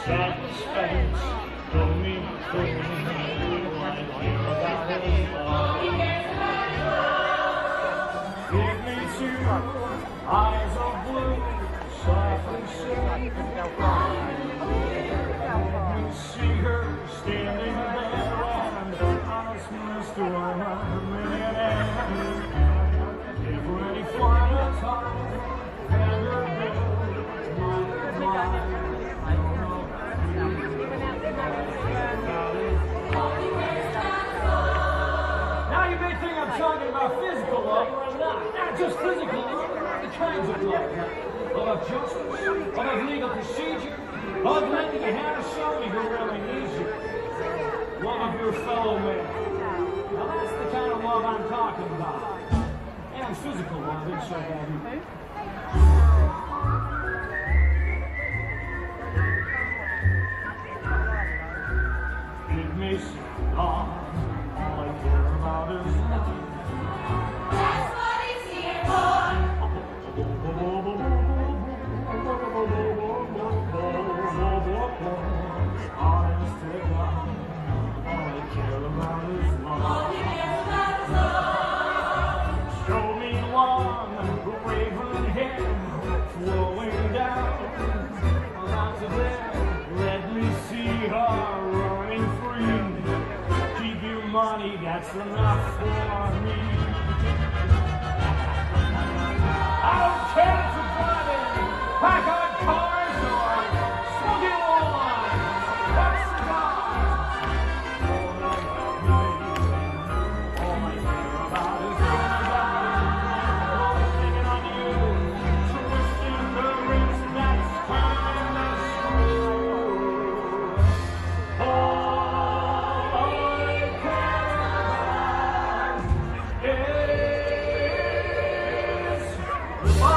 Suspense, I coming, winding about Give me two eyes of blue, softly singing. You see her standing there on an honest Mr. Millionaire. If when. May think I'm talking about physical love, not. Not just physical love, other kinds of love. Love of justice, love of legal procedure, love of lending a hand to somebody who really needs you. Love of your fellow man. Now that's the kind of love I'm talking about. And physical love isn't so bad either. Money, that's enough for me. Oh!